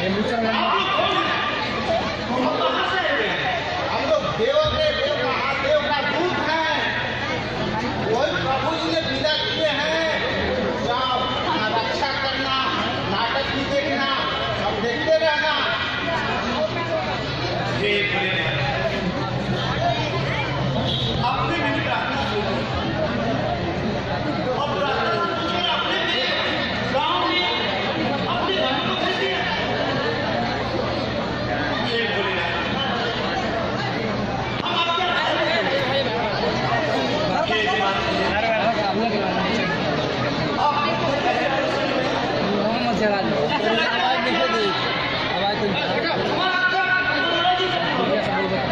내 물장난. 아무도 대화해.